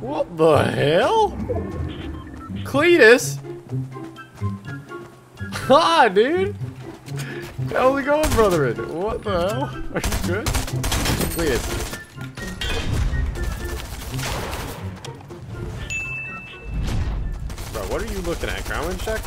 What the hell? Cletus? Ha, dude! How's it going, brethren? What the hell? Are you good? Cletus. Bro, what are you looking at? Ground check?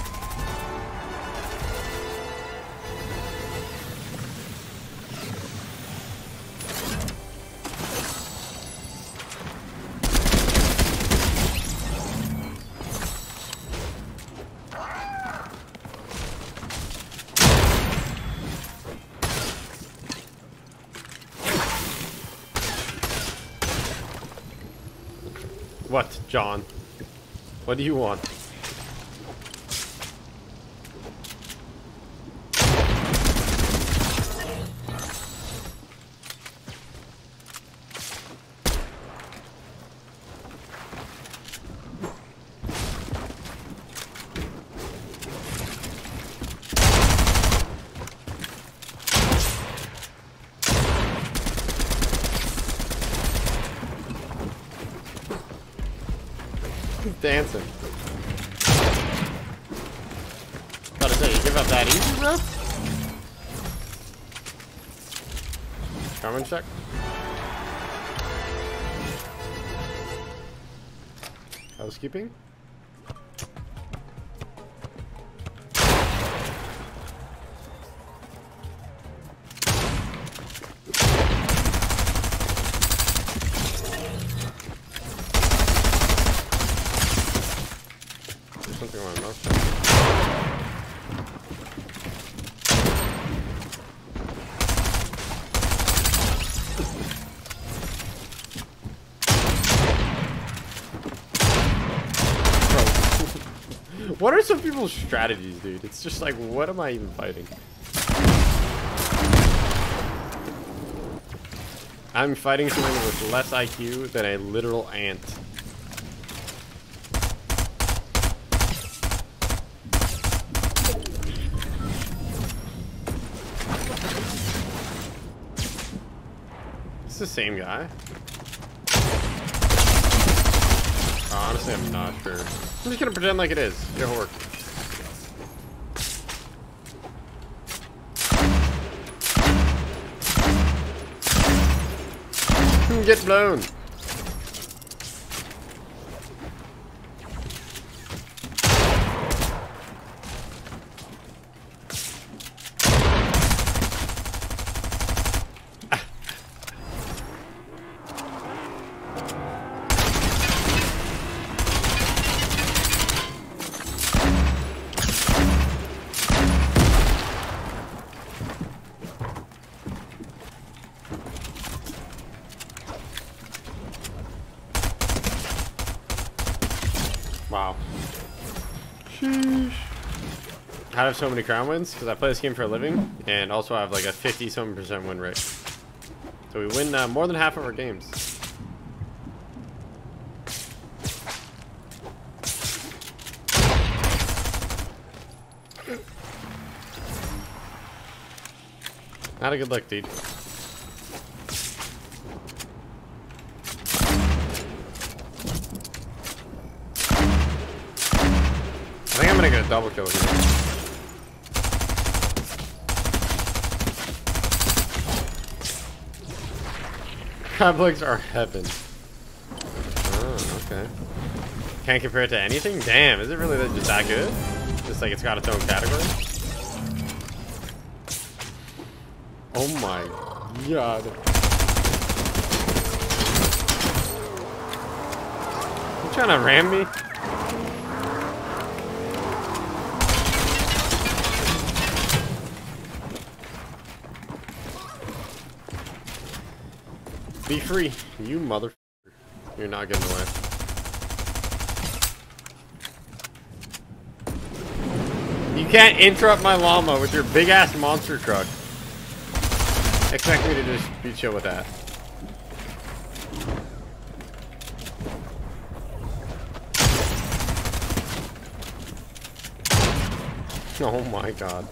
What, John? What do you want? Dancing. Gotta say, you give up that easy, bro? Comment check. Housekeeping. What are some people's strategies, dude? It's just like, what am I even fighting? I'm fighting someone with less IQ than a literal ant. It's the same guy. Honestly, I'm not sure. I'm just gonna pretend like it is. It'll work. Hmm, get blown. Wow. Sheesh. I have so many crown wins because I play this game for a living, and also I have like a 50 something percent win rate. So we win uh, more than half of our games. Not a good look, dude. I think I'm gonna get a double kill here. Crab legs are heaven. Oh, okay. Can't compare it to anything? Damn, is it really that- just that good? Just like it's got its own category? Oh my god. You trying to ram me? Be free, you mother. You're not getting away. You can't interrupt my llama with your big ass monster truck. Expect me to just be chill with that. Oh my god.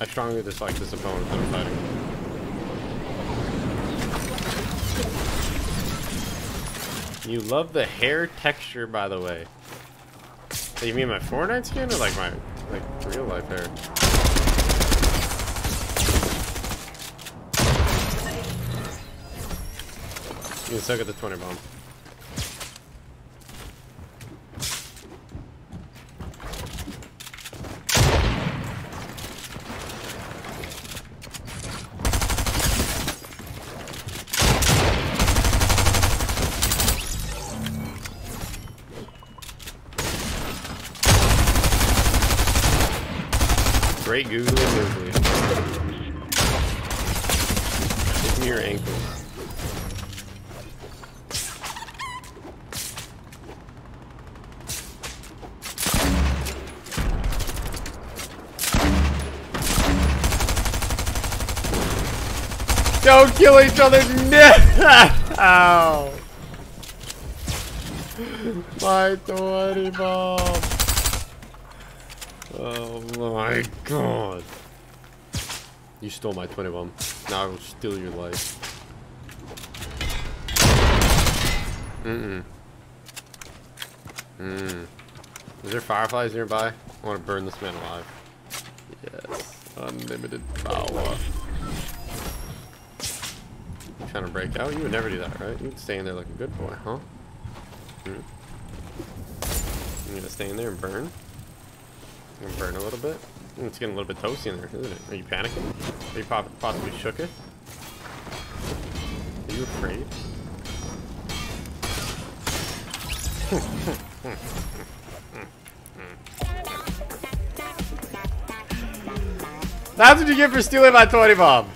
I strongly dislike this opponent that I'm fighting. You love the hair texture, by the way. You mean my Fortnite skin or like my like real life hair? You can at the 20 bomb. Great googly googly. Give me your ankles. Don't kill each other now! My 20 bomb! Oh my god. You stole my 20 bomb. Now I will steal your life. Mm-mm. Mm. Is there fireflies nearby? I want to burn this man alive. Yes. Unlimited power. You trying to break out? You would never do that, right? You'd stay in there like a good boy, huh? Hmm. You gonna stay in there and burn? Gonna burn a little bit? It's getting a little bit toasty in there, isn't it? Are you panicking? Are you possibly shook it? Are you afraid? That's what you get for stealing my 20 bomb.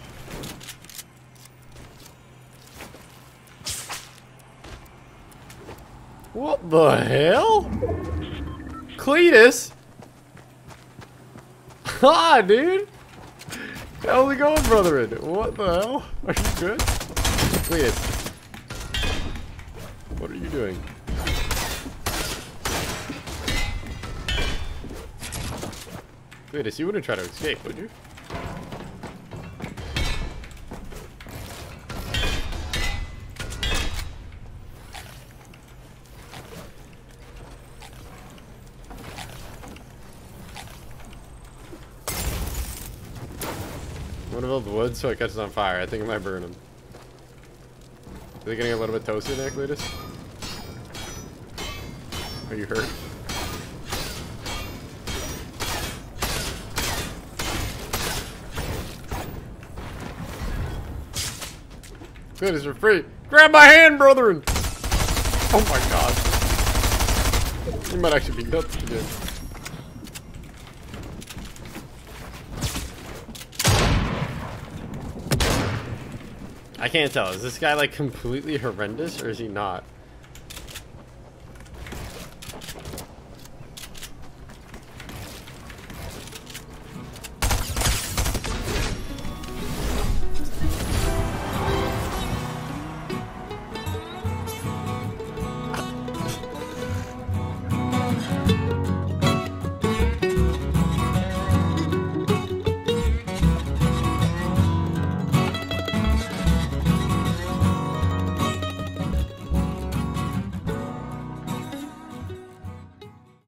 What the hell? Cletus? Ah, dude. How's it going, brethren? What the hell? Are you good? Cletus. What are you doing? Wait, Cletus, you wouldn't try to escape, would you? I'm gonna build wood so it catches on fire. I think it might burn him. Is it getting a little bit toasty there, Cletus? Are you hurt? Cletus, you're free. Grab my hand, brethren! Oh my god. You might actually be nuts again. I can't tell. Is this guy like completely horrendous or is he not?